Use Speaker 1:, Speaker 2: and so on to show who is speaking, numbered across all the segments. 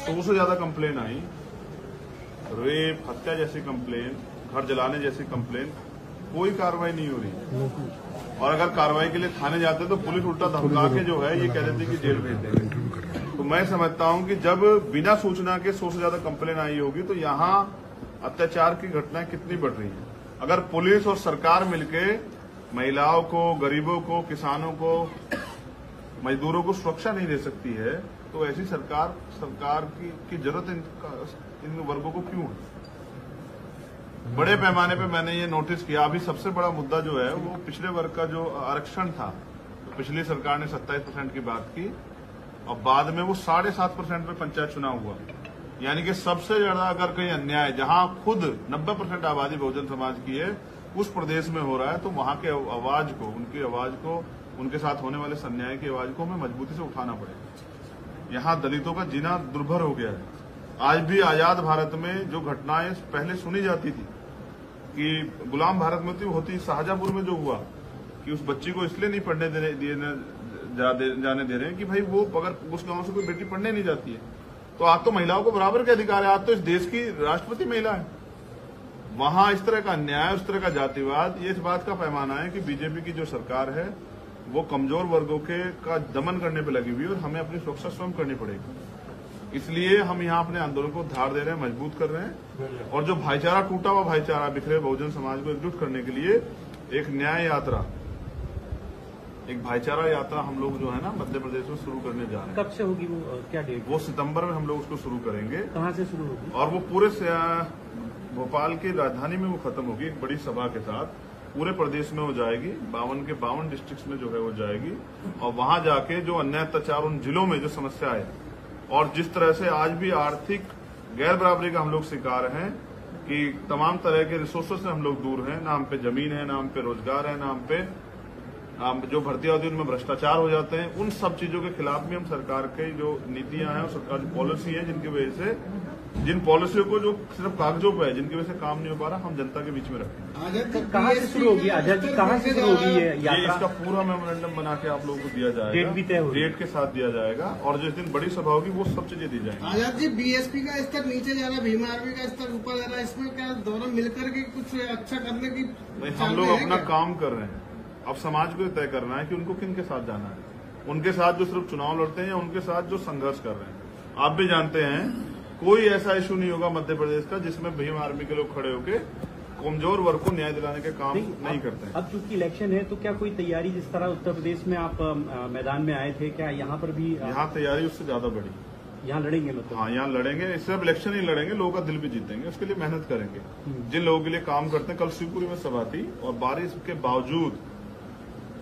Speaker 1: सौ से ज़्यादा कंप्लेन आई। रेप, हत्या जैसी कंप्लेन घर जलाने जैसी कंप्लेन कोई कार्रवाई नहीं हो रही। और अगर कार्रवाई के लिए थाने जाते तो पुलिस उल्टा धमका के जो है, ये कह देती कि जेल भेज देंगे। तो मैं समझता हूँ कि जब बिना सूचना के सौ से ज़्यादा कंप्लेन आई होगी तो यहाँ अत्याचार की घटनाएँ कितनी बढ़ रही है। अगर पुलिस और सरकार मिलके महिलाओं को, गरीबों को, किसानों को, मजदूरों को सुरक्षा नहीं दे सकती है तो ऐसी सरकार सरकार की, की ज़रूरत इन, इन वर्गों को क्यों है? बड़े पैमाने पे मैंने ये नोटिस किया। अभी सबसे बड़ा मुद्दा जो है वो पिछले वर्ग का जो आरक्षण था तो पिछली सरकार ने 27 परसेंट की बात की और बाद में वो साढ़े सात परसेंट पे पंचायत चुनाव हुआ। यानी कि सबसे ज़्यादा अगर कहीं अन्याय जहाँ खुद 90 परसेंट आबादी बहुजन समाज की है उस प्रदेश में हो रहा है तो वहाँ के आवाज़ को उनकी आवाज़ को उनके साथ होने वाले अन्याय की आवाज़ को हमें मजबूती से उठाना पड़ेगा। यहाँ दलितों का जीना दुर्भर हो गया है। आज भी आज़ाद भारत में जो घटनाएँ पहले सुनी जाती थी कि गुलाम भारत में होती शाहजहांपुर में जो हुआ कि उस बच्ची को इसलिए नहीं पढ़ने देने दिए जा दे, जाने दे रहे हैं कि भाई वो अगर उस गाँव से कोई बेटी पढ़ने नहीं जाती है तो आज तो महिलाओं को बराबर के अधिकार है आज तो इस देश की राष्ट्रपति महिला है। वहाँ इस तरह का न्याय उस तरह का जातिवाद ये इस बात का पैमाना है कि बीजेपी की जो सरकार है वो कमज़ोर वर्गों के का दमन करने पर लगी हुई और हमें अपनी सुरक्षा स्वयं करनी पड़ेगी। इसलिए हम यहाँ अपने आंदोलन को धार दे रहे हैं मज़बूत कर रहे हैं। और जो भाईचारा टूटा हुआ भाईचारा बिखरे बहुजन समाज को एकजुट करने के लिए एक न्याय यात्रा एक भाईचारा यात्रा हम लोग जो है ना मध्य प्रदेश में शुरू करने जा रहे हैं।
Speaker 2: कब से होगी वो क्या डेट
Speaker 1: वो सितंबर में हम लोग उसको शुरू करेंगे।
Speaker 2: कहाँ से शुरू होगी?
Speaker 1: और वो पूरे भोपाल की राजधानी में वो खत्म होगी एक बड़ी सभा के साथ। पूरे प्रदेश में हो जाएगी, बावन के बावन डिस्ट्रिक्ट में जो है वो जाएगी, और वहाँ जाके जो अन्याय अत्याचार उन जिलों में जो समस्या है, और जिस तरह से आज भी आर्थिक गैर बराबरी का हम लोग शिकार हैं, कि तमाम तरह के रिसोर्सेस से हम लोग दूर हैं, ना हम पे ज़मीन है, ना हम पे रोज़गार है, ना हम पे जो भर्ती होती है उनमें भ्रष्टाचार हो जाते हैं। उन सब चीज़ों के खिलाफ भी हम सरकार के जो नीतियाँ हैं और सरकार की पॉलिसी है जिनकी वजह से जिन पॉलिसियों को जो सिर्फ़ कागजों पर है जिनकी वजह से काम नहीं हो पा रहा हम जनता के बीच में रखें
Speaker 2: कहाँ से शुरू होगी? आज़ाद जी कहाँ से शुरू होगी ये
Speaker 1: इसका पूरा मेमोरेंडम बना के आप लोगों को दिया जाएगा।
Speaker 2: डेट भी तय होगी
Speaker 1: डेट के साथ दिया जाएगा। और जिस दिन बड़ी सभा होगी वो सब चीज़ें दी जाएँगी।
Speaker 3: आज़ाद जी बीएसपी का स्तर नीचे जा रहा है भीम आर्मी का स्तर ऊपर जा रहा है। इसमें क्या दोनों मिलकर के कुछ अच्छा करने की
Speaker 1: हम लोग अपना काम कर रहे हैं। अब समाज को तय करना है कि उनको किन के साथ जाना है। उनके साथ जो सिर्फ़ चुनाव लड़ते हैं या उनके साथ जो संघर्ष कर रहे हैं। आप भी जानते हैं कोई ऐसा इशू नहीं होगा मध्य प्रदेश का जिसमें भीम आर्मी के लोग खड़े होके कमज़ोर वर्ग को न्याय दिलाने के काम नहीं, नहीं करते हैं।
Speaker 2: अब चूँकि इलेक्शन है तो क्या कोई तैयारी जिस तरह उत्तर प्रदेश में आप मैदान में आए थे क्या यहाँ पर भी
Speaker 1: यहाँ तैयारी उससे ज़्यादा बड़ी
Speaker 2: यहाँ लड़ेंगे मतलब?
Speaker 1: हाँ यहाँ लड़ेंगे। सिर्फ़ इलेक्शन ही लड़ेंगे लोगों का दिल भी जीतेंगे उसके लिए मेहनत करेंगे। हम्म। जिन लोगों के लिए काम करते हैं कल शिवपुरी में सभा थी और बारिश के बावजूद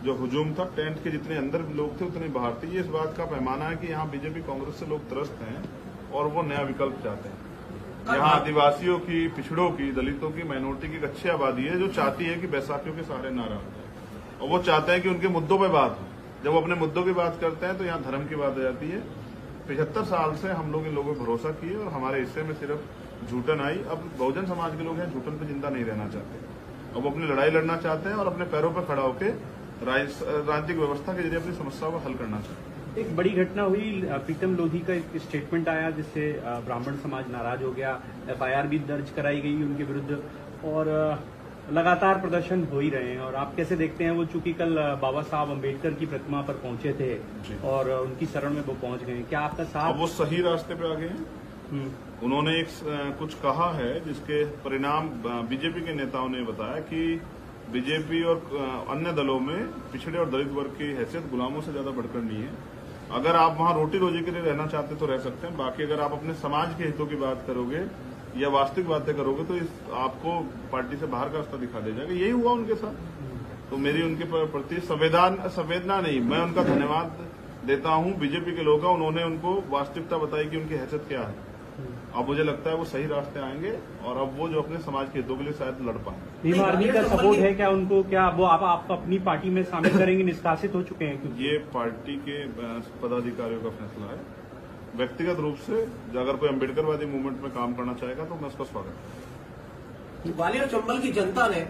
Speaker 1: जो हुजूम था टेंट के जितने अंदर लोग थे उतने बाहर थे। ये इस बात का पैमाना है कि यहाँ बीजेपी कांग्रेस से लोग त्रस्त हैं और वो नया विकल्प चाहते हैं। यहाँ आदिवासियों की पिछड़ों की दलितों की माइनॉरिटी की एक अच्छी आबादी है जो चाहती है कि बैसाखियों के सहारे नारा हो जाए। और वो चाहते हैं कि उनके मुद्दों पर बात हो। जब वो अपने मुद्दों की बात करते हैं तो यहाँ धर्म की बात आ जाती है। पिछहत्तर साल से हम लोग इन लोगों पर भरोसा किए और हमारे हिस्से में सिर्फ़ झूठन आई। अब बहुजन समाज के लोग हैं झूठन पर ज़िंदा नहीं रहना चाहते। अब वो अपनी लड़ाई लड़ना चाहते हैं और अपने पैरों पर खड़ा होकर राजनीतिक व्यवस्था के ज़रिए अपनी समस्याओं को हल करना चाहिए।
Speaker 2: एक बड़ी घटना हुई प्रीतम लोधी का एक स्टेटमेंट आया जिससे ब्राह्मण समाज नाराज़ हो गया एफआईआर भी दर्ज कराई गई उनके विरुद्ध और लगातार प्रदर्शन हो ही रहे हैं। और आप कैसे देखते हैं वो चूँकि कल बाबा साहब अंबेडकर की प्रतिमा पर पहुँचे थे और उनकी शरण में वो पहुँच गए क्या आपका साथ?
Speaker 1: वो सही रास्ते पे आ गए हैं। हम्म। उन्होंने एक कुछ कहा है जिसके परिणाम बीजेपी के नेताओं ने बताया कि बीजेपी और अन्य दलों में पिछड़े और दलित वर्ग की हैसियत गुलामों से ज़्यादा बढ़कर नहीं है। अगर आप वहाँ रोटी रोजी के लिए रहना चाहते तो रह सकते हैं। बाकी अगर आप अपने समाज के हितों की बात करोगे या वास्तविक बातें करोगे तो इस, आपको पार्टी से बाहर का रास्ता दिखा दे जाएगा। यही हुआ उनके साथ। तो मेरी उनके प्रति संवेदन, संवेदना नहीं। मैं उनका धन्यवाद देता हूँ। बीजेपी के लोग उन्होंने उनको वास्तविकता बताई कि उनकी हैसियत क्या है। अब मुझे लगता है वो सही रास्ते आएँगे और अब वो जो अपने समाज के हितों के लिए शायद लड़ पाएँगे।
Speaker 2: भीम आर्मी का सपोर्ट है क्या उनको? क्या वो आप, आप अपनी पार्टी में शामिल करेंगे निष्कासित हो चुके हैं
Speaker 1: क्योंकि ये पार्टी के पदाधिकारियों का फैसला है। व्यक्तिगत रूप से अगर कोई अम्बेडकरवादी मूवमेंट में काम करना चाहेगा तो मैं उसका स्वागत
Speaker 4: ग्वालियर चंबल की जनता ने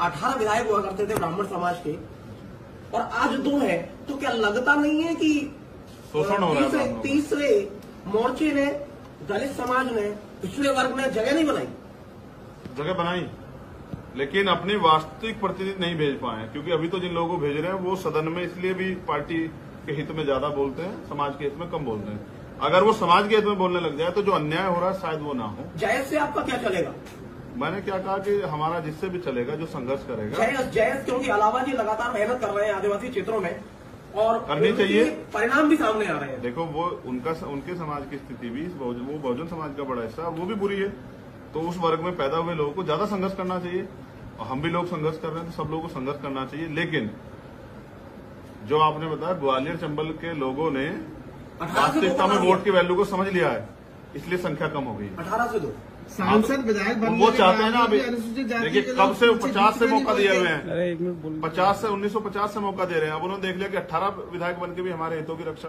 Speaker 4: अठारह विधायक हुआ करते थे ब्राह्मण समाज के और आज दो है। तो क्या लगता नहीं है कि
Speaker 1: शोषण हो रहा है
Speaker 4: तीसरे मोर्चे ने दलित समाज ने पिछड़े वर्ग में जगह नहीं बनाई।
Speaker 1: जगह बनाई लेकिन अपनी वास्तविक प्रतिनिधि नहीं भेज पाए क्योंकि अभी तो जिन लोगों को भेज रहे हैं वो सदन में इसलिए भी पार्टी के हित में ज़्यादा बोलते हैं समाज के हित में कम बोलते हैं। अगर वो समाज के हित में बोलने लग जाए तो जो अन्याय हो रहा है शायद वो ना हो।
Speaker 4: जयस से आपका क्या चलेगा?
Speaker 1: मैंने क्या कहा कि हमारा जिससे भी चलेगा जो संघर्ष करेगा।
Speaker 4: जयस जयस क्योंकि अलावा जी लगातार मेहनत कर रहे हैं आदिवासी क्षेत्रों में और
Speaker 1: करनी चाहिए।
Speaker 4: परिणाम भी सामने आ रहे हैं।
Speaker 1: देखो वो उनका उनके समाज की स्थिति भी वो बहुजन समाज का बड़ा हिस्सा वो भी बुरी है। तो उस वर्ग में पैदा हुए लोगों को ज़्यादा संघर्ष करना चाहिए। और हम भी लोग संघर्ष कर रहे हैं तो सब लोगों को संघर्ष करना चाहिए। लेकिन जो आपने बताया ग्वालियर चंबल के लोगों ने वास्तविकता में वोट की वैल्यू को समझ लिया है। इसलिए संख्या कम हो गई।
Speaker 4: अठारह से दो।
Speaker 3: सांसद विधायक
Speaker 1: वो चाहते हैं ना अभी। देखिए कब से पचास से मौका दिए हुए हैं। पचास से उन्नीस सौ पचास से मौका दे रहे हैं। अब उन्होंने देख लिया कि अठारह विधायक बन के भी हमारे हितों की रक्षा